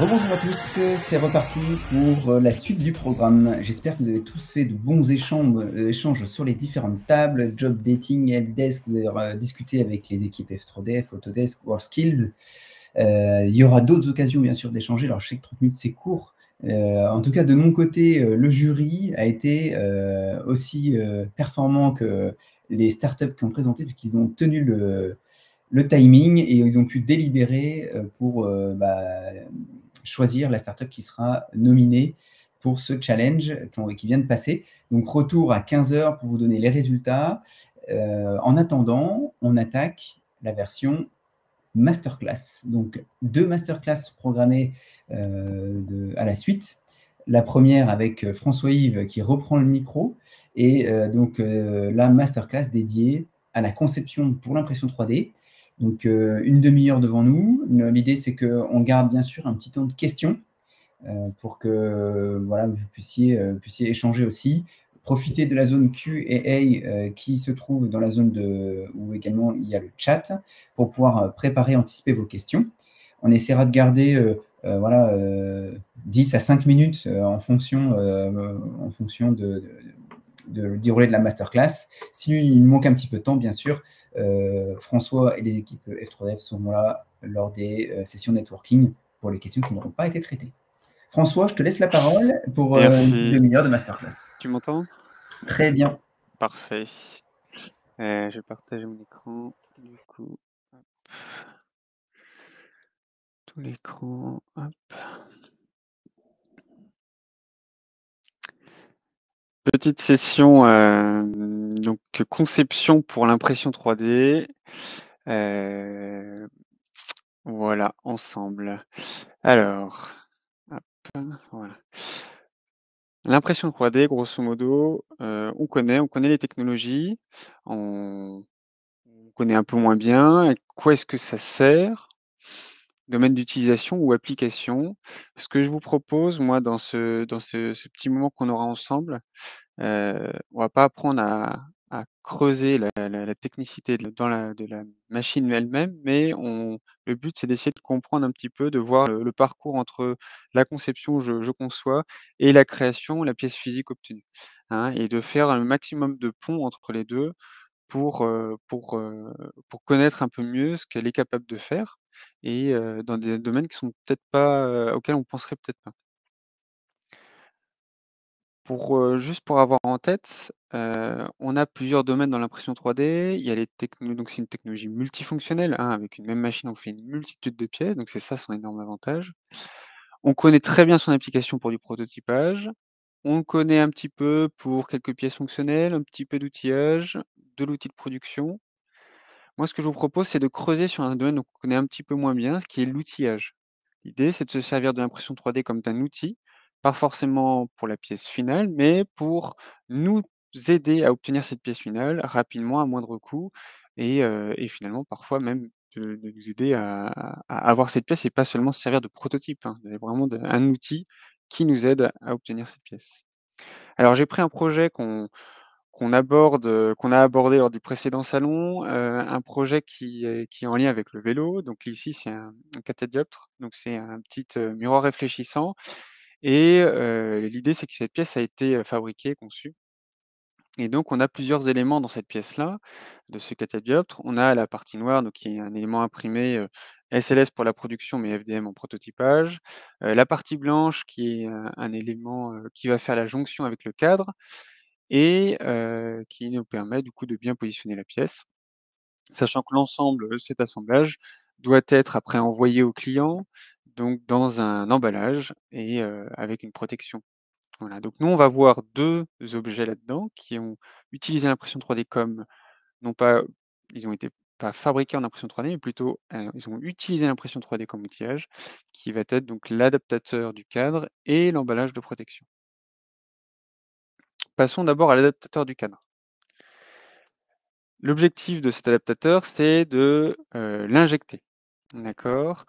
Bonjour à tous, c'est reparti pour euh, la suite du programme. J'espère que vous avez tous fait de bons échanges, euh, sur les différentes tables, job dating, helpdesk, vous avez euh, discuté avec les équipes F3D, Autodesk, WorldSkills. Euh, il y aura d'autres occasions bien sûr d'échanger, alors je sais que 30 minutes c'est court. Euh, en tout cas, de mon côté, le jury a été euh, aussi performant que les startups qui ont présenté, puisqu'ils ont tenu le, timing et ils ont pu délibérer pour bah, choisir la startup qui sera nominée pour ce challenge qui vient de passer. Donc, retour à 15 heures pour vous donner les résultats. Euh, en attendant, on attaque la version masterclass. Donc, deux masterclass programmées euh, à la suite. La première avec François-Yves qui reprend le micro et euh, donc euh, la masterclass dédiée à la conception pour l'impression 3D. Donc, euh, une demi-heure devant nous. L'idée, c'est qu'on garde bien sûr un petit temps de questions euh, pour que voilà, vous puissiez, euh, puissiez échanger aussi. Profitez de la zone Q&A qui se trouve dans la zone de, où également il y a le chat pour pouvoir préparer, anticiper vos questions. On essaiera de garder voilà, 10 à 5 minutes en fonction, en fonction de, de, du relais de la masterclass. S'il manque un petit peu de temps, bien sûr, euh, François et les équipes F3F seront là lors des euh, sessions networking pour les questions qui n'auront pas été traitées. François, je te laisse la parole pour euh, une demi-heure de masterclass. Tu m'entends? Très bien. Parfait. Euh, je partage mon écran. Du coup, hop. tout l'écran. Hop. Petite session euh, donc conception pour l'impression 3D. Euh, voilà, ensemble. Alors, L'impression 3D, grosso modo, euh, on connaît, on connaît les technologies, on, on connaît un peu moins bien. À quoi est-ce que ça sert? Domaine d'utilisation ou application. Ce que je vous propose, moi, dans ce, dans petit moment qu'on aura ensemble, euh, on va pas apprendre à, à creuser la, technicité dans la, machine elle-même, mais le but, c'est d'essayer de comprendre un petit peu, de voir le, le parcours entre la conception, je, je, conçois, et la création, la pièce physique obtenue. Hein, et de faire un maximum de ponts entre les deux pour, euh, pour, euh, pour connaître un peu mieux ce qu'elle est capable de faire et euh, dans des domaines qui sont peut-être pas, auxquels on penserait peut-être pas. Juste pour avoir en tête, on a plusieurs domaines dans l'impression 3D. Il y a les c'est une technologie multifonctionnelle, hein, avec une même machine, on fait une multitude de pièces, donc c'est ça son énorme avantage. On connaît très bien son application pour du prototypage. On connaît un petit peu pour quelques pièces fonctionnelles, un petit peu d'outillage, de l'outil de production. Moi, ce que je vous propose, c'est de creuser sur un domaine qu'on connaît un petit peu moins bien, ce qui est l'outillage. L'idée, c'est de se servir de l'impression 3D comme d'un outil pas forcément pour la pièce finale, mais pour nous aider à obtenir cette pièce finale rapidement, à moindre coût et, finalement parfois même de, nous aider à, avoir cette pièce et pas seulement se servir de prototype, hein, vraiment de, un outil qui nous aide à obtenir cette pièce. Alors j'ai pris un projet qu'on aborde, qu'on a abordé lors du précédent salon, un projet qui est, en lien avec le vélo. Donc ici, c'est un, un catadioptre, donc c'est un petit miroir réfléchissant et heu, l'idée, c'est que cette pièce a été, fabriquée, conçue et donc on a plusieurs éléments dans cette pièce-là, de ce catadioptre. On a la partie noire, qui est un élément imprimé, heu, SLS pour la production, mais FDM en prototypage. Heu, la partie blanche qui est un élément, heu, qui va faire la jonction avec le cadre et heu, qui nous permet du coup de bien positionner la pièce. Sachant que l'ensemble, cet assemblage doit être après envoyé au client donc dans un emballage et avec une protection. Voilà, donc nous, on va voir 2 objets là-dedans qui ont utilisé l'impression 3D comme non pas ils ont été pas fabriqués en impression 3D, mais plutôt, ils ont utilisé l'impression 3D comme outillage, qui va être donc l'adaptateur du cadre et l'emballage de protection. Passons d'abord à l'adaptateur du cadre. L'objectif de cet adaptateur, c'est de, l'injecter. D'accord,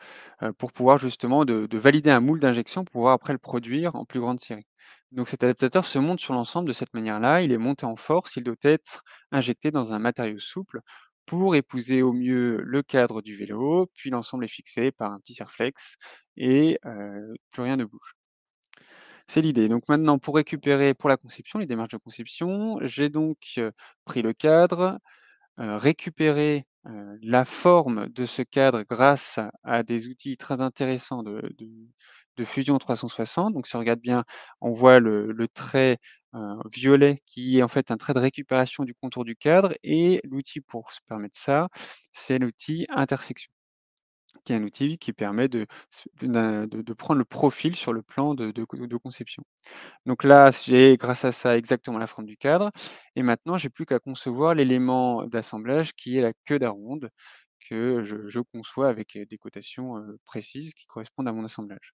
pour pouvoir justement de de valider un moule d'injection pour pouvoir après le produire en plus grande série. Donc cet adaptateur se monte sur l'ensemble de cette manière-là, il est monté en force, il doit être injecté dans un matériau souple pour épouser au mieux le cadre du vélo, puis l'ensemble est fixé par un petit serre-flex et plus rien ne bouge. C'est l'idée. Donc maintenant pour récupérer pour la conception, les démarches de conception, j'ai donc, pris le cadre, heu, récupérer, heu, la forme de ce cadre grâce à des outils très intéressants de Fusion 360. Donc si on regarde bien, on voit le trait, heu, violet qui est en fait un trait de récupération du contour du cadre et l'outil pour se permettre ça, c'est l'outil intersection, qui est un outil qui permet de prendre le profil sur le plan de conception. Donc là, j'ai grâce à ça exactement la forme du cadre et maintenant j'ai plus qu'à concevoir l'élément d'assemblage qui est la queue d'aronde que je je conçois avec, heu, des cotations, heu, précises qui correspondent à mon assemblage.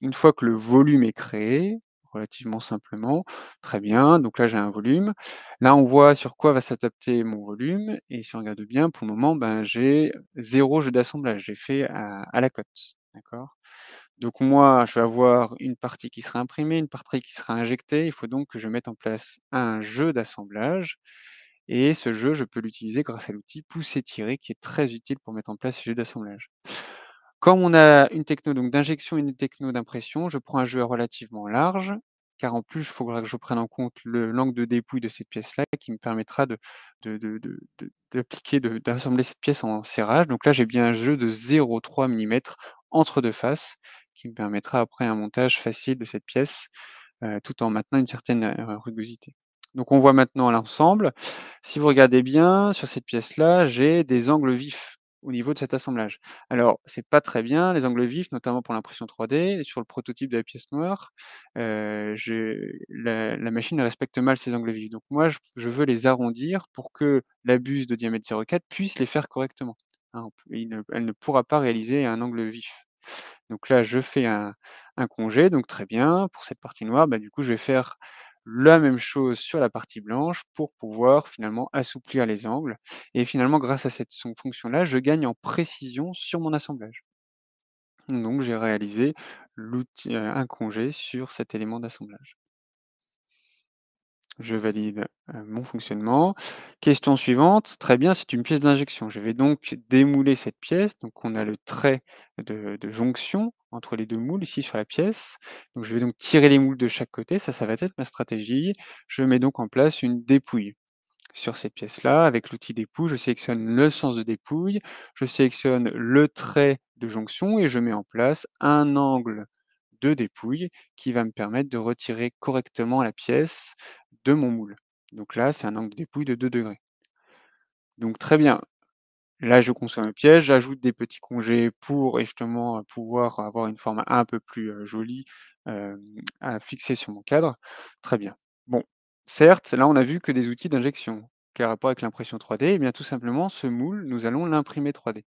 Une fois que le volume est créé, relativement simplement, très bien, donc là j'ai un volume. Là, on voit sur quoi va s'adapter mon volume et si on regarde bien, pour le moment, ben, j'ai 0 jeu d'assemblage, j'ai fait à la cote, d'accord? Donc moi, je vais avoir une partie qui sera imprimée, une partie qui sera injectée. Il faut donc que je mette en place un jeu d'assemblage et ce jeu, je peux l'utiliser grâce à l'outil pousser-tirer qui est très utile pour mettre en place ces jeux d'assemblage. Comme on a une techno d'injection et une techno d'impression, je prends un jeu relativement large, car en plus, il faudra que je prenne en compte le l'angle de dépouille de cette pièce-là qui me permettra d'appliquer, d'assembler cette pièce en serrage. Donc là, j'ai bien un jeu de 0,3 millimètres entre 2 faces qui me permettra après un montage facile de cette pièce, heu, tout en maintenant une certaine, heu, rugosité. Donc on voit maintenant l'ensemble. Si vous regardez bien sur cette pièce-là, j'ai des angles vifs au niveau de cet assemblage. Alors, c'est pas très bien les angles vifs, notamment pour l'impression 3D. Sur le prototype de la pièce noire, j'ai la machine respecte mal ces angles vifs. Donc moi, je veux les arrondir pour que la buse de diamètre 0,4 puisse les faire correctement. Hein, ne elle ne pourra pas réaliser un angle vif. Donc là, je fais un un congé, donc très bien. Pour cette partie noire, bah, du coup, je vais faire la même chose sur la partie blanche pour pouvoir finalement assouplir les angles et finalement grâce à cette fonction-là, je gagne en précision sur mon assemblage. Donc j'ai réalisé heu, un congé sur cet élément d'assemblage. Je valide, heu, mon fonctionnement. Question suivante, très bien, c'est une pièce d'injection. Je vais donc démouler cette pièce, donc on a le trait de jonction entre les 2 moules ici sur la pièce. Je vais donc tirer les moules de chaque côté, ça, ça va être ma stratégie. Je mets donc en place une dépouille sur cette pièce-là. Avec l'outil dépouille, je sélectionne le sens de dépouille, je sélectionne le trait de jonction et je mets en place un angle de dépouille qui va me permettre de retirer correctement la pièce de mon moule. Donc là, c'est un angle dépouille de 2°. Donc très bien. Là, je conçois ma pièce, j'ajoute des petits congés pour justement, heu, pouvoir avoir une forme un peu plus, jolie, à fixer sur mon cadre. Très bien. Bon, certes, là, on a vu que des outils d'injection. Quel rapport avec l'impression 3D? Eh bien, tout simplement, ce moule, nous allons l'imprimer 3D.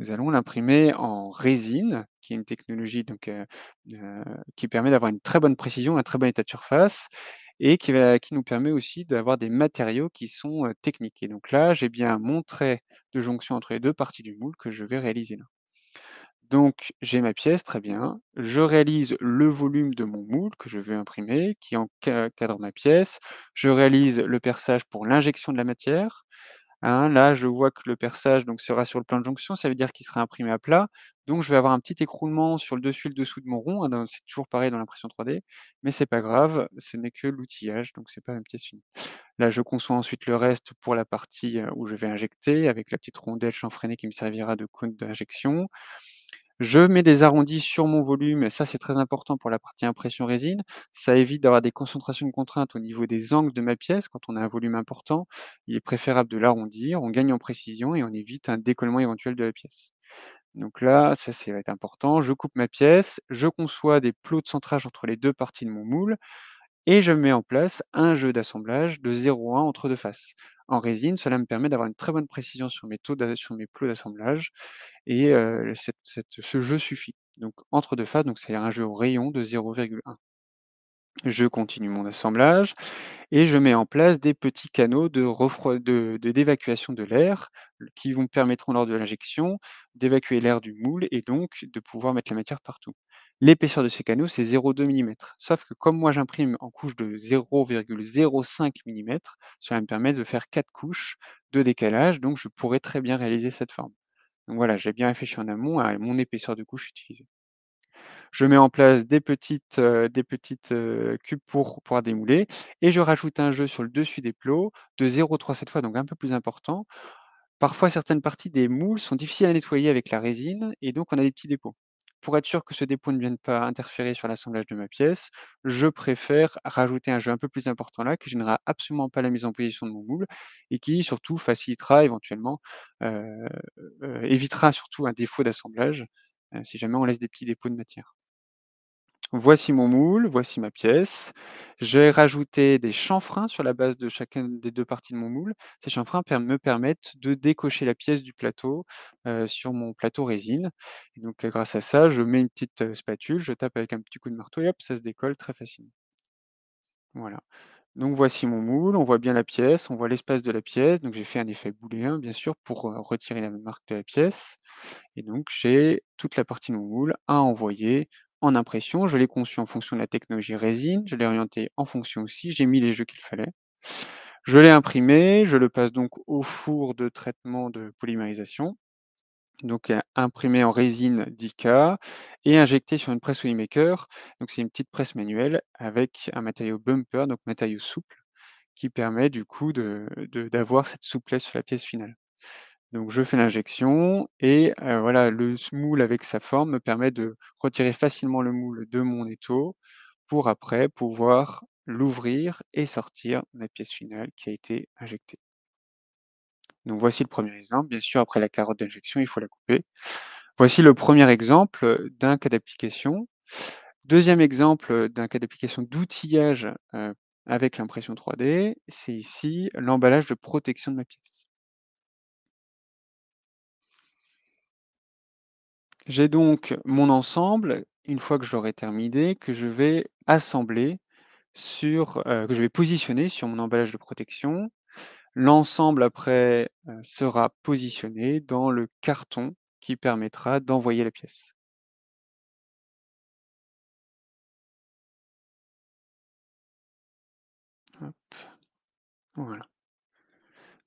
Nous allons l'imprimer en résine, qui est une technologie donc, heu, qui permet d'avoir une très bonne précision, un très bon état de surface et qui nous permet aussi d'avoir des matériaux qui sont, techniques et donc là, j'ai bien mon trait de jonction entre les 2 parties du moule que je vais réaliser là. Donc j'ai ma pièce, très bien. Je réalise le volume de mon moule que je veux imprimer, qui encadre ma pièce. Je réalise le perçage pour l'injection de la matière. Hein, là, je vois que le perçage donc sera sur le plan de jonction, ça veut dire qu'il sera imprimé à plat. Donc je vais avoir un petit écroulement sur le dessus et le dessous de mon rond, hein, c'est toujours pareil dans l'impression 3D, mais c'est pas grave, ce n'est que l'outillage, donc c'est pas une pièce finie. Là, je conçois ensuite le reste pour la partie, où je vais injecter avec la petite rondelle chanfreinée qui me servira de cône d'injection. Je mets des arrondis sur mon volume et ça, c'est très important pour la partie impression résine. Ça évite d'avoir des concentrations de contraintes au niveau des angles de ma pièce. Quand on a un volume important, il est préférable de l'arrondir, on gagne en précision et on évite un décollement éventuel de la pièce. Donc là, ça, va être important. Je coupe ma pièce, je conçois des plots de centrage entre les 2 parties de mon moule et je mets en place un jeu d'assemblage de 0,1 entre 2 faces. En résine, cela me permet d'avoir une très bonne précision sur mes plots d'assemblage et cette ce jeu suffit. Donc entre 2 faces, donc c'est un jeu au rayon de 0,1. Je continue mon assemblage et je mets en place des petits canaux refroi de de d'évacuation de l'air, qui vont permettront lors de l'injection d'évacuer l'air du moule et donc de pouvoir mettre la matière partout. L'épaisseur de ces canaux, c'est 0,2 millimètres. Sauf que comme moi j'imprime en couche de 0,05 millimètres, ça va me permettre de faire 4 couches de décalage, donc je pourrais très bien réaliser cette forme. Donc voilà, j'ai bien réfléchi en amont à mon épaisseur de couche utilisée. Je mets en place des petites, heu, des petites, heu, cubes pour pouvoir démouler et je rajoute un jeu sur le dessus des plots de 0,3 cette fois, donc un peu plus important. Parfois, certaines parties des moules sont difficiles à nettoyer avec la résine et donc on a des petits dépôts. Pour être sûr que ce dépôt ne vienne pas interférer sur l'assemblage de ma pièce, je préfère rajouter un jeu un peu plus important là, qui gênera absolument pas la mise en position de mon moule et qui surtout facilitera éventuellement, heu, évitera surtout un défaut d'assemblage, si jamais on laisse des petits dépôts de matière. Voici mon moule, voici ma pièce. J'ai rajouté des chanfreins sur la base de chacune des 2 parties de mon moule. Ces chanfreins me permettent de décocher la pièce du plateau, heu, sur mon plateau résine donc heu, grâce à ça, je mets une petite, heu, spatule, je tape avec un petit coup de marteau et hop, ça se décolle très facilement. Voilà. Donc voici mon moule, on voit bien la pièce, on voit l'espace de la pièce, donc j'ai fait un effet booléen bien sûr pour, retirer la marque de la pièce et donc j'ai toute la partie de mon moule à envoyer en impression. Je l'ai conçu en fonction de la technologie résine, je l'ai orienté en fonction aussi, j'ai mis les jeux qu'il fallait. Je l'ai imprimé, je le passe donc au four de traitement de polymérisation, donc heu, imprimé en résine 10K et injecté sur une presse Olimaker. Donc c'est une petite presse manuelle avec un matériau bumper, donc matériau souple, qui permet du coup d'avoir cette souplesse sur la pièce finale. Donc je fais l'injection et voilà, le moule avec sa forme me permet de retirer facilement le moule de mon étau pour après pouvoir l'ouvrir et sortir ma pièce finale qui a été injectée. Donc voici le premier exemple. Bien sûr, après la carotte d'injection, il faut la couper. Voici le premier exemple, d'un cas d'application. Deuxième exemple, d'un cas d'application d'outillage, avec l'impression 3D, c'est ici l'emballage de protection de ma pièce. J'ai donc mon ensemble, une fois que je l'aurai terminé, que je vais assembler sur, heu, que je vais positionner sur mon emballage de protection. L'ensemble après, heu, sera positionné dans le carton qui permettra d'envoyer la pièce. Voilà.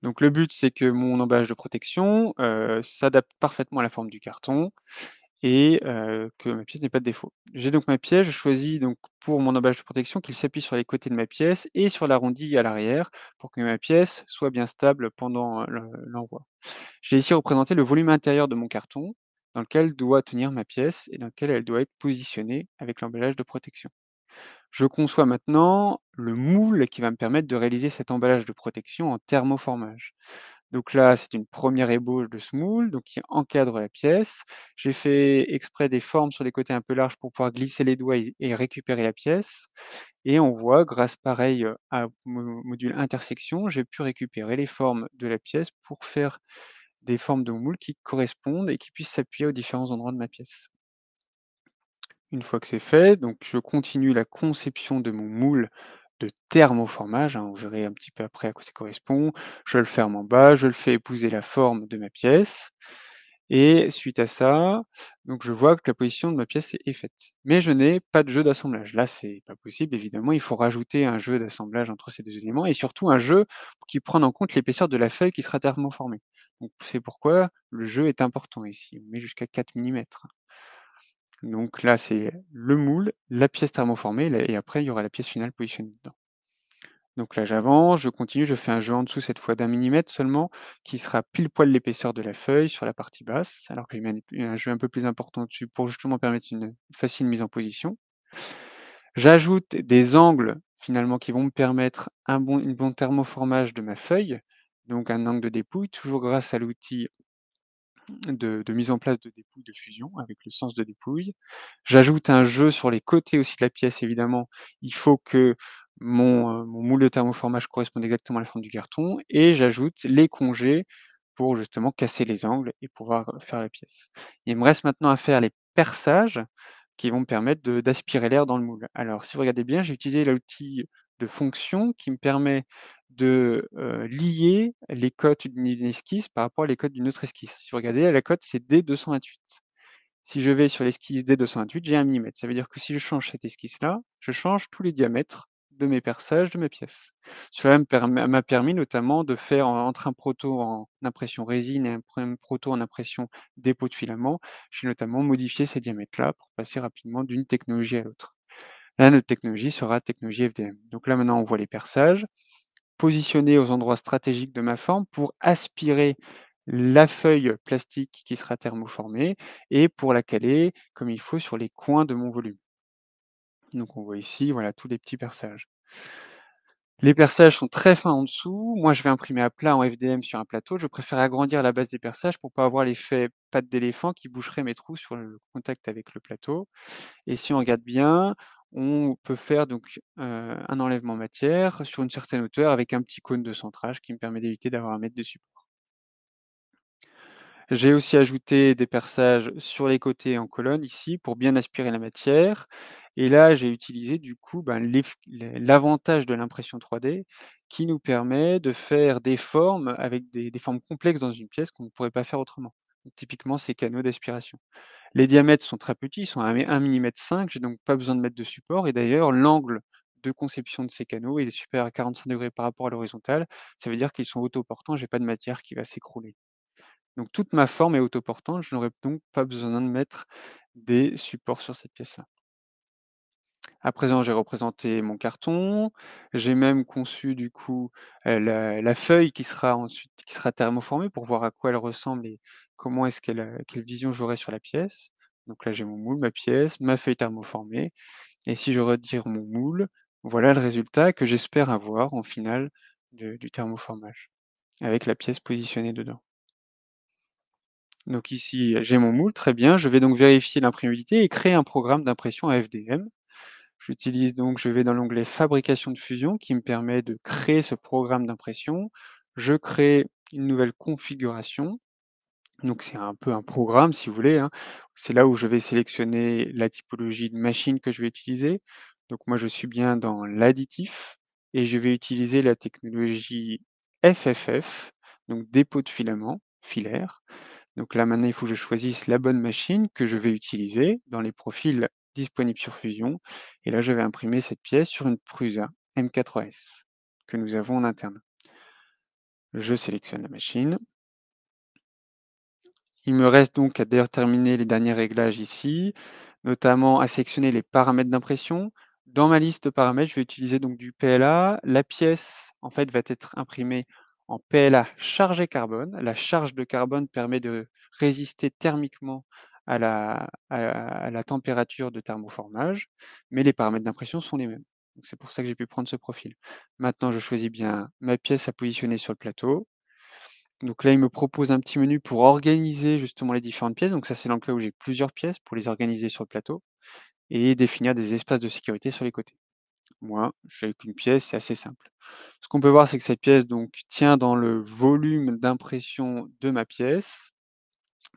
Donc le but, c'est que mon emballage de protection, s'adapte parfaitement à la forme du carton et que ma pièce n'ait pas de défaut. J'ai donc ma pièce, je choisis pour mon emballage de protection qu'il s'appuie sur les côtés de ma pièce et sur l'arrondi à l'arrière pour que ma pièce soit bien stable pendant, l'envoi. J'ai ici représenté le volume intérieur de mon carton dans lequel doit tenir ma pièce et dans lequel elle doit être positionnée avec l'emballage de protection. Je conçois maintenant le moule qui va me permettre de réaliser cet emballage de protection en thermoformage. Donc là, c'est une première ébauche de ce moule, qui encadre la pièce. J'ai fait exprès des formes sur les côtés un peu larges pour pouvoir glisser les doigts et récupérer la pièce et on voit grâce pareil, heu, à mo module intersection, j'ai pu récupérer les formes de la pièce pour faire des formes de moule qui correspondent et qui puissent s'appuyer aux différents endroits de ma pièce. Une fois que c'est fait, donc je continue la conception de mon moule de thermoformage, hein, vous verrez un petit peu après à quoi ça correspond. Je le ferme en bas, je le fais épouser la forme de ma pièce et suite à ça, donc je vois que la position de ma pièce est faite. Mais je n'ai pas de jeu d'assemblage. Là, c'est pas possible évidemment, il faut rajouter un jeu d'assemblage entre ces 2 éléments et surtout un jeu qui prenne en compte l'épaisseur de la feuille qui sera thermoformée. C'est pourquoi le jeu est important ici, on met jusqu'à 4 millimètres. Donc là, c'est le moule, la pièce thermoformée et après il y aura la pièce finale positionnée dedans. Donc là, j'avance, je continue, je fais un jeu en dessous cette fois d'1 millimètre seulement, qui sera pile poil l'épaisseur de la feuille sur la partie basse, alors que j'ai mis un jeu un peu plus important dessus pour justement permettre une facile mise en position. J'ajoute des angles finalement qui vont me permettre un bon bon thermoformage de ma feuille, donc un angle de dépouille, toujours grâce à l'outil de mise en place de dépouille de fusion avec le sens de dépouille. J'ajoute un jeu sur les côtés aussi de la pièce évidemment. Il faut que mon, heu, mon moule de thermoformage corresponde exactement à la forme du carton et j'ajoute les congés pour justement casser les angles et pouvoir, faire la pièce. Il me reste maintenant à faire les perçages qui vont me permettre d'aspirer l'air dans le moule. Alors si vous regardez bien, j'ai utilisé l'outil de fonction qui me permet de, lier les codes d'une esquisse par rapport à les codes d'une autre esquisse. Si vous regardez, la cote c'est D228. Si je vais sur l'esquisse D228, j'ai 1 millimètre. Ça veut dire que si je change cette esquisse-là, je change tous les diamètres de mes perçages de mes pièces. Cela m'a permis notamment de faire entre un proto en impression résine et un proto en impression dépôt de filament. J'ai notamment modifié ces diamètres-là pour passer rapidement d'une technologie à l'autre. Là, notre technologie sera technologie FDM. Donc là, maintenant, on voit les perçages positionnés aux endroits stratégiques de ma forme pour aspirer la feuille plastique qui sera thermoformée et pour la caler comme il faut sur les coins de mon volume. Donc on voit ici, voilà, tous les petits perçages. Les perçages sont très fins en dessous. Moi, je vais imprimer à plat en FDM sur un plateau. Je préfère agrandir la base des perçages pour pas avoir l'effet patte d'éléphant qui boucherait mes trous sur le contact avec le plateau. Et si on regarde bien, on peut faire donc un enlèvement matière sur une certaine hauteur avec un petit cône de centrage qui me permet d'éviter d'avoir un mètre de support. J'ai aussi ajouté des perçages sur les côtés en colonne ici pour bien aspirer la matière. Et là, j'ai utilisé du coup ben, l'avantage de l'impression 3D qui nous permet de faire des formes avec des, formes complexes dans une pièce qu'on ne pourrait pas faire autrement. Typiquement, ces canaux d'aspiration. Les diamètres sont très petits, ils sont à 1 mm 5, j'ai donc pas besoin de mettre de support. Et d'ailleurs, l'angle de conception de ces canaux est supérieur à 45 degrés par rapport à l'horizontale. Ça veut dire qu'ils sont autoportants, j'ai pas de matière qui va s'écrouler. Donc toute ma forme est autoportante, je n'aurai donc pas besoin de mettre des supports sur cette pièce-là. À présent, j'ai représenté mon carton. J'ai même conçu du coup la, feuille qui sera ensuite thermoformée pour voir à quoi elle ressemble comment est-ce qu'elle quelle vision j'aurai sur la pièce. Donc là, j'ai mon moule, ma pièce, ma feuille thermoformée. Et si je retire mon moule, voilà le résultat que j'espère avoir en finale du thermoformage, avec la pièce positionnée dedans. Donc ici, j'ai mon moule, très bien. Je vais donc vérifier l'imprimabilité et créer un programme d'impression à FDM. J'utilise donc, je vais dans l'onglet Fabrication de fusion qui me permet de créer ce programme d'impression. Je crée une nouvelle configuration. Donc c'est un peu un programme si vous voulez. Hein. C'est là où je vais sélectionner la typologie de machine que je vais utiliser. Donc moi je suis bien dans l'additif et je vais utiliser la technologie FFF, donc dépôt de filament filaire. Donc là, maintenant, il faut que je choisisse la bonne machine que je vais utiliser dans les profils disponibles sur Fusion. Et là, je vais imprimer cette pièce sur une Prusa M4S que nous avons en interne. Je sélectionne la machine. Il me reste donc à déterminer les derniers réglages ici, notamment à sélectionner les paramètres d'impression. Dans ma liste de paramètres, je vais utiliser donc du PLA. La pièce, en fait, va être imprimée en PLA chargé carbone. La charge de carbone permet de résister thermiquement à la, à la température de thermoformage, mais les paramètres d'impression sont les mêmes. C'est pour ça que j'ai pu prendre ce profil. Maintenant, je choisis bien ma pièce à positionner sur le plateau. Donc là, il me propose un petit menu pour organiser justement les différentes pièces. Donc ça, c'est dans où j'ai plusieurs pièces pour les organiser sur le plateau et définir des espaces de sécurité sur les côtés. Moi, j'ai qu'une pièce, c'est assez simple. Ce qu'on peut voir, c'est que cette pièce donc tient dans le volume d'impression de ma pièce,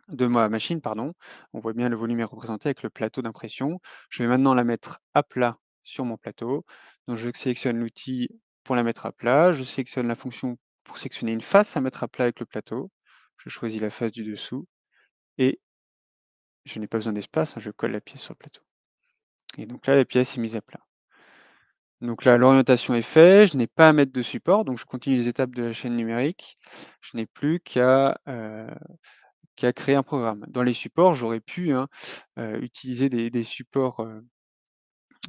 de ma machine, pardon. On voit bien le volume est représenté avec le plateau d'impression. Je vais maintenant la mettre à plat sur mon plateau. Donc je sélectionne l'outil pour la mettre à plat. Je sélectionne la fonction pour sélectionner une face à mettre à plat avec le plateau. Je choisis la face du dessous et je n'ai pas besoin d'espace, hein, je colle la pièce sur le plateau. Et donc là, la pièce est mise à plat. Donc là, l'orientation est faite, je n'ai pas à mettre de support, donc je continue les étapes de la chaîne numérique. Je n'ai plus qu'à euh, créer un programme. Dans les supports, j'aurais pu hein, euh, utiliser des, supports,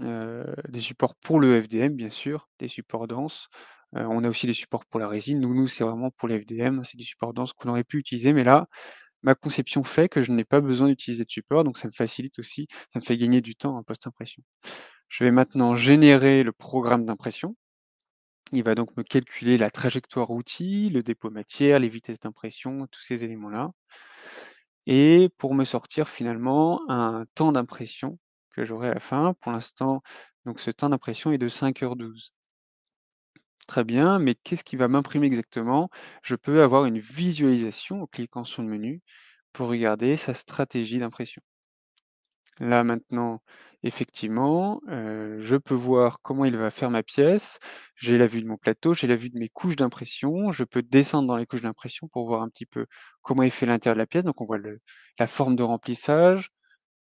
euh, des supports pour le FDM, bien sûr, des supports denses. On a aussi des supports pour la résine. Nous, nous c'est vraiment pour le FDM, c'est des supports denses qu'on aurait pu utiliser, mais là, ma conception fait que je n'ai pas besoin d'utiliser de support, donc ça me facilite aussi, ça me fait gagner du temps en post-impression. Je vais maintenant générer le programme d'impression. Il va donc me calculer la trajectoire outil, le dépôt matière, les vitesses d'impression, tous ces éléments-là. Et pour me sortir finalement un temps d'impression que j'aurai à la fin. Pour l'instant, donc ce temps d'impression est de 5h12. Très bien, mais qu'est-ce qui va m'imprimer exactement? Je peux avoir une visualisation en cliquant sur le menu pour regarder sa stratégie d'impression. Là maintenant, effectivement, heu, je peux voir comment il va faire ma pièce. J'ai la vue de mon plateau, j'ai la vue de mes couches d'impression. Je peux descendre dans les couches d'impression pour voir un petit peu comment il fait l'intérieur de la pièce. Donc on voit la forme de remplissage,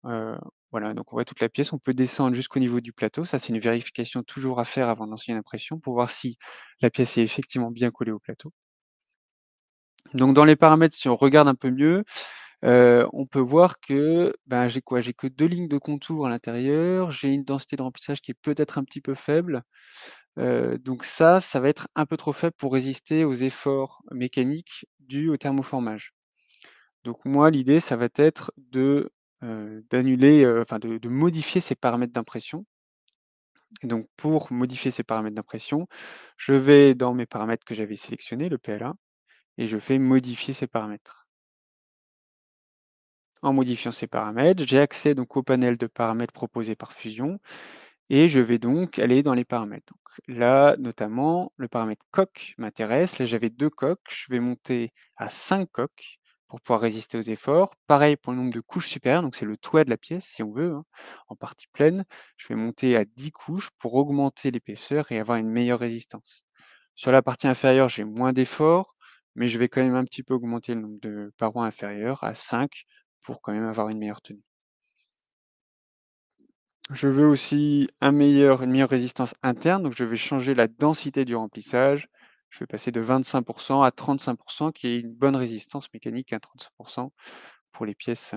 heu, voilà, donc on voit toute la pièce. On peut descendre jusqu'au niveau du plateau. Ça, c'est une vérification toujours à faire avant de impression pour voir si la pièce est effectivement bien collée au plateau. Donc dans les paramètres, si on regarde un peu mieux, heu, on peut voir que, ben, j'ai quoi? J'ai que 2 lignes de contour à l'intérieur, j'ai une densité de remplissage qui est peut-être un petit peu faible, heu, donc ça, ça va être un peu trop faible pour résister aux efforts mécaniques dus au thermoformage. Donc moi, l'idée, ça va être de, d'annuler, heu, enfin de modifier ces paramètres d'impression. Donc pour modifier ces paramètres d'impression, je vais dans mes paramètres que j'avais sélectionnés, le PLA, et je fais modifier ces paramètres. En modifiant ces paramètres, j'ai accès donc au panel de paramètres proposés par Fusion et je vais donc aller dans les paramètres. Là, notamment, le paramètre coque m'intéresse. Là, j'avais deux coques. Je vais monter à 5 coques pour pouvoir résister aux efforts. Pareil pour le nombre de couches supérieures, donc c'est le toit de la pièce si on veut, hein, en partie pleine. Je vais monter à 10 couches pour augmenter l'épaisseur et avoir une meilleure résistance. Sur la partie inférieure, j'ai moins d'efforts, mais je vais quand même un petit peu augmenter le nombre de parois inférieures à 5 pour quand même avoir une meilleure tenue. Je veux aussi une meilleure résistance interne, donc je vais changer la densité du remplissage. Je vais passer de 25% à 35% qui est une bonne résistance mécanique, à 35% pour les pièces,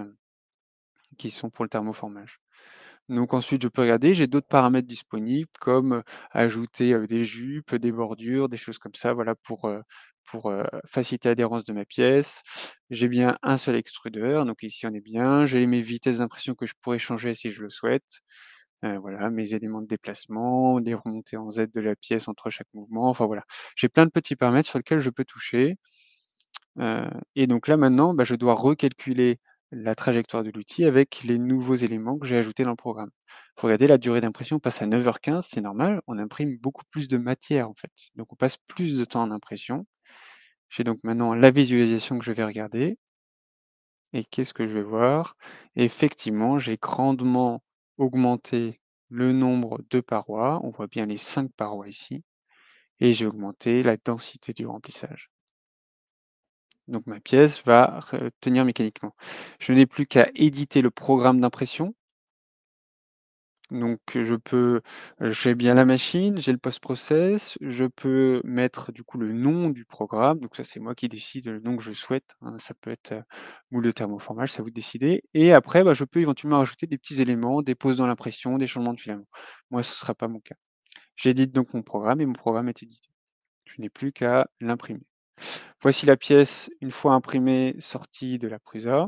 qui sont pour le thermoformage. Donc ensuite, je peux regarder, j'ai d'autres paramètres disponibles comme, ajouter, des jupes, des bordures, des choses comme ça, voilà, pour, pour, faciliter l'adhérence de ma pièce. J'ai bien un seul extrudeur, donc ici on est bien. J'ai mes vitesses d'impression que je pourrais changer si je le souhaite. Heu, voilà, mes éléments de déplacement, les remontées en Z de la pièce entre chaque mouvement, enfin voilà. J'ai plein de petits paramètres sur lesquels je peux toucher. Heu et donc là maintenant, bah, je dois recalculer la trajectoire de l'outil avec les nouveaux éléments que j'ai ajoutés dans le programme. Faut regarder la durée d'impression passe à 9:15, c'est normal, on imprime beaucoup plus de matière en fait, donc on passe plus de temps en impression. J'ai donc maintenant la visualisation que je vais regarder et qu'est-ce que je vais voir? Effectivement, j'ai grandement augmenté le nombre de parois, on voit bien les 5 parois ici et j'ai augmenté la densité du remplissage. Donc ma pièce va tenir mécaniquement. Je n'ai plus qu'à éditer le programme d'impression. Donc je peux j'ai bien la machine, j'ai le post-process, je peux mettre du coup le nom du programme, donc ça c'est moi qui décide le nom que je souhaite, hein, ça peut être, moule de thermoformage, à vous de décider et après, bah, je peux éventuellement rajouter des petits éléments, des poses dans l'impression, des changements de filament. Moi, ce ne sera pas mon cas. J'édite donc mon programme et mon programme est édité. Je n'ai plus qu'à l'imprimer. Voici la pièce une fois imprimée, sortie de la Prusa.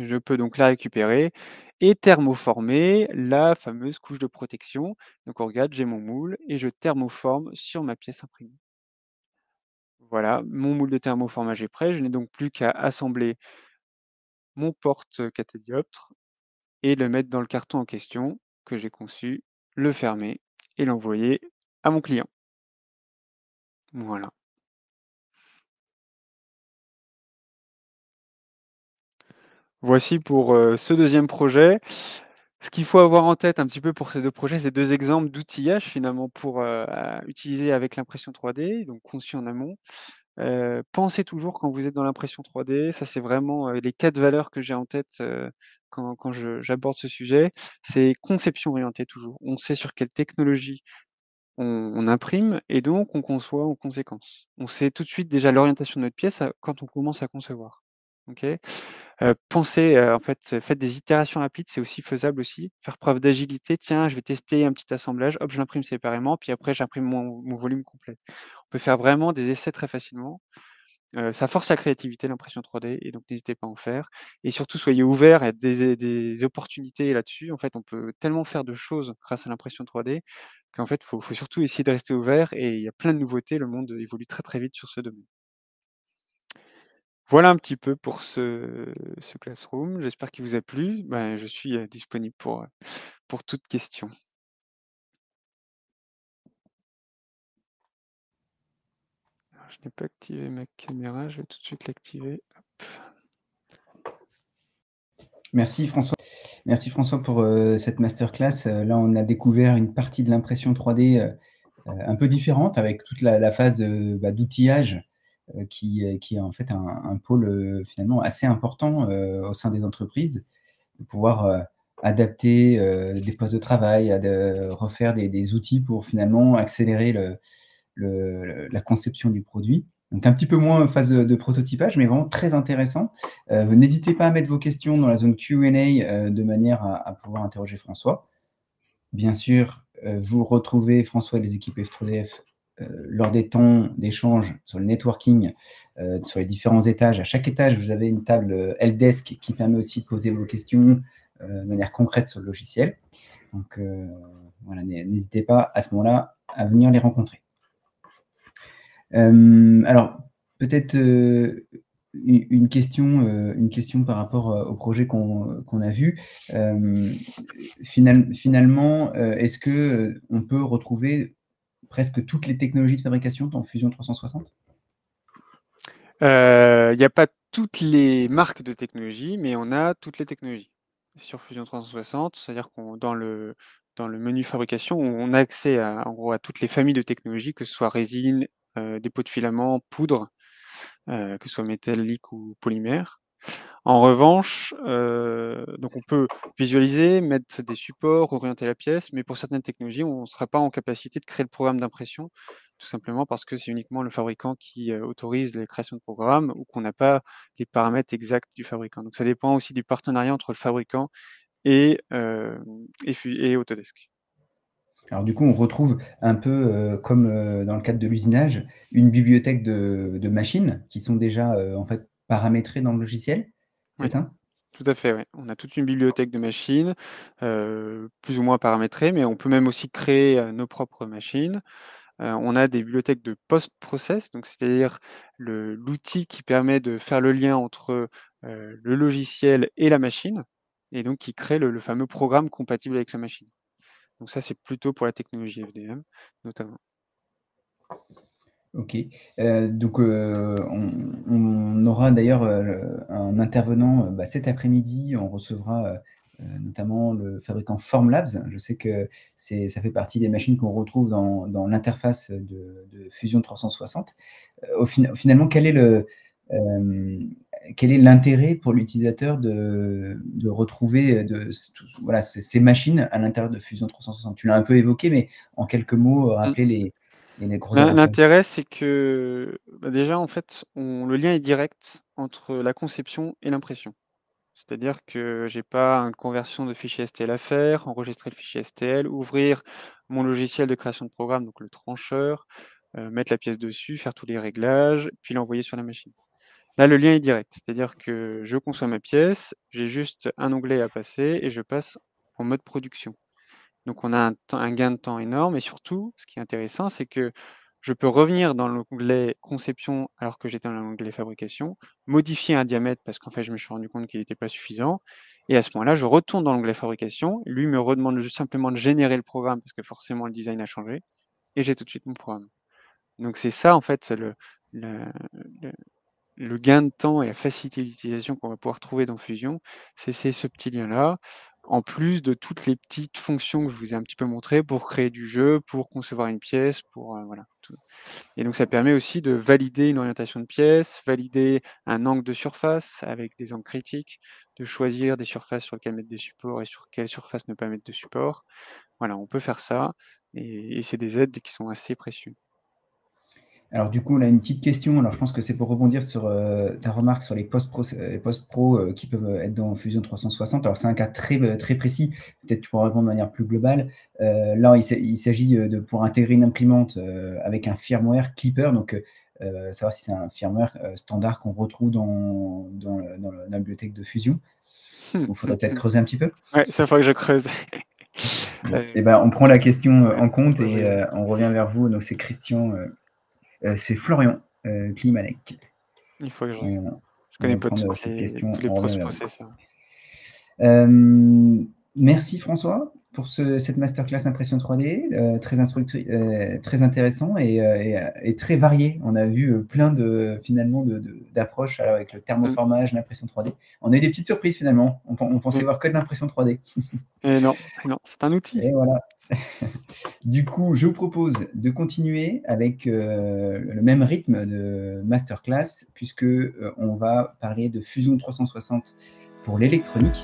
Je peux donc la récupérer et thermoformer la fameuse couche de protection. Donc on regarde, j'ai mon moule et je thermoforme sur ma pièce imprimée. Voilà, mon moule de thermoformage est prêt. Je n'ai donc plus qu'à assembler mon porte catadioptre et le mettre dans le carton en question que j'ai conçu, le fermer et l'envoyer à mon client. Voilà. Voici pour, heu, ce deuxième projet. Ce qu'il faut avoir en tête un petit peu pour ces 2 projets, ces 2 exemples d'outillage finalement pour, heu, utiliser avec l'impression 3D, donc conçu en amont. Heu, pensez toujours quand vous êtes dans l'impression 3D, ça c'est vraiment, les 4 valeurs que j'ai en tête, quand quand j'aborde ce sujet, c'est conception orientée toujours. On sait sur quelle technologie on imprime et donc on conçoit en conséquence. On sait tout de suite déjà l'orientation de notre pièce, quand on commence à concevoir. Heu, pensez, en fait, faites des itérations rapides, c'est aussi faisable aussi. Faire preuve d'agilité, tiens, je vais tester un petit assemblage, hop, je l'imprime séparément, puis après j'imprime mon volume complet. On peut faire vraiment des essais très facilement. Heu, ça force la créativité, l'impression 3D et donc n'hésitez pas à en faire et surtout soyez ouverts à des des opportunités là-dessus. En fait, on peut tellement faire de choses grâce à l'impression 3D qu'en fait, faut faut surtout essayer de rester ouvert et il y a plein de nouveautés, le monde évolue très, très vite sur ce domaine. Voilà un petit peu pour ce Classroom. J'espère qu'il vous a plu. Ben, je suis, heu, disponible pour, heu, pour toute question. Je n'ai pas activé ma caméra, je vais tout de suite l'activer. Merci François. Merci François pour cette masterclass. là, on a découvert une partie de l'impression 3D un peu différente avec toute la, phase bah, d'outillage qui, qui, est en fait un, pôle finalement assez important au sein des entreprises, de pouvoir adapter des postes de travail, à de refaire des, outils pour finalement accélérer la conception du produit. Donc un petit peu moins phase de, prototypage, mais vraiment très intéressant. Euh, n'hésitez pas à mettre vos questions dans la zone Q&A euh, de manière à, pouvoir interroger François. Bien sûr, euh, vous retrouvez François et les équipes F3DF lors des temps d'échange sur le networking, sur les différents étages. À chaque étage, vous avez une table helpdesk qui permet aussi de poser vos questions de manière concrète sur le logiciel. Donc voilà, n'hésitez pas à ce moment-là à venir les rencontrer. Euh, alors, peut-être euh, une, question, euh, une question par rapport au projet qu'on a vu. finalement, est-ce que on peut retrouver presque toutes les technologies de fabrication dans Fusion 360 Il n'y a pas toutes les marques de technologie, mais on a toutes les technologies sur Fusion 360, c'est-à-dire qu'on dans le dans le menu fabrication, on a accès à, toutes les familles de technologies, que ce soit résine, euh, pots de filament, poudre, euh, que ce soit métallique ou polymère. En revanche, euh, on peut visualiser, mettre des supports, orienter la pièce, mais pour certaines technologies, on ne sera pas en capacité de créer le programme d'impression, tout simplement parce que c'est uniquement le fabricant qui autorise les créations de programmes ou qu'on n'a pas les paramètres exacts du fabricant. Donc ça dépend aussi du partenariat entre le fabricant et, et Autodesk. Alors du coup, on retrouve un peu euh, comme euh, dans le cadre de l'usinage, une bibliothèque de, machines qui sont déjà euh, en fait paramétrées dans le logiciel, c'est ça? Tout à fait, oui. On a toute une bibliothèque de machines, plus ou moins paramétrées, mais on peut même aussi créer nos propres machines. on a des bibliothèques de post-process, donc c'est-à-dire l'outil qui permet de faire le lien entre le logiciel et la machine, et donc qui crée le fameux programme compatible avec la machine. Donc ça, c'est plutôt pour la technologie FDM, notamment. Ok. Euh, donc, euh, on, aura d'ailleurs euh, un intervenant bah, cet après-midi. On recevra notamment le fabricant Formlabs. Je sais que ça fait partie des machines qu'on retrouve dans, l'interface de, de, Fusion 360. Au finalement, quel est le, quel est l'intérêt pour l'utilisateur de, retrouver de, voilà, ces machines à l'intérieur de Fusion 360 Tu l'as un peu évoqué, mais en quelques mots, rappeler les, L'intérêt, c'est que bah, déjà, en fait, le lien est direct entre la conception et l'impression. C'est-à-dire que j'ai pas une conversion de fichier STL à faire, enregistrer le fichier STL, ouvrir mon logiciel de création de programme, donc le trancheur, euh, mettre la pièce dessus, faire tous les réglages, puis l'envoyer sur la machine. Là, le lien est direct, c'est-à-dire que je conçois ma pièce, j'ai juste un onglet à passer et je passe en mode production. Donc on a un, gain de temps énorme et surtout, ce qui est intéressant, c'est que je peux revenir dans l'onglet conception alors que j'étais dans l'onglet fabrication, modifier un diamètre parce qu'en fait je me suis rendu compte qu'il n'était pas suffisant, et à ce moment-là, je retourne dans l'onglet fabrication, lui me redemande juste simplement de générer le programme parce que forcément le design a changé, et j'ai tout de suite mon programme. Donc c'est ça en fait le, le gain de temps et la facilité d'utilisation qu'on va pouvoir trouver dans Fusion, c'est ce petit lien-là, en plus de toutes les petites fonctions que je vous ai un petit peu montrées pour créer du jeu, pour concevoir une pièce, pour euh, voilà. Et donc ça permet aussi de valider une orientation de pièce, valider un angle de surface avec des angles critiques, de choisir des surfaces sur lesquelles mettre des supports et sur quelles surfaces ne pas mettre de support. Voilà, on peut faire ça et, et c'est des aides qui sont assez précieuses. Alors du coup, on a une petite question. Alors je pense que c'est pour rebondir sur euh, ta remarque sur les post-pro euh, post -pro, euh, qui peuvent être dans Fusion 360. Alors c'est un cas très, très précis. Peut-être tu pourras répondre de manière plus globale. là, il s'agit de pour intégrer une imprimante avec un firmware Clipper. Donc savoir si c'est un firmware standard qu'on retrouve dans, dans, la bibliothèque de Fusion. Il faudrait peut-être creuser un petit peu. Oui, ça faut que je creuse. et eh ben, on prend la question en compte et on revient vers vous. Donc c'est Christian c'est Florian euh, Klimanek. Il faut que je. je connais pas toutes les, tous les euh, merci François. Pour ce, cette masterclass impression 3D, euh, très, euh, très intéressant et, euh, et, très varié. On a vu plein de finalement d'approches de, avec le thermoformage, l'impression 3D. On a eu des petites surprises finalement. On, on pensait voir que de l'impression 3D. Et non, non c'est un outil. Et voilà. du coup, je vous propose de continuer avec le même rythme de masterclass puisque on va parler de Fusion 360 pour l'électronique.